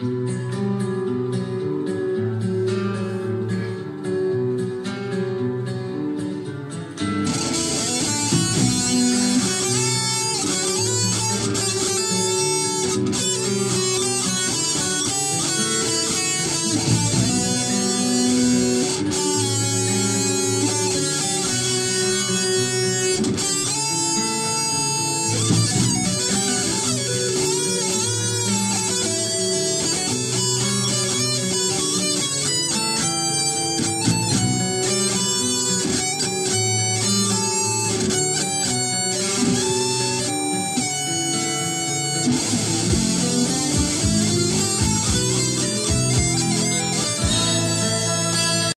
Mm-hmm.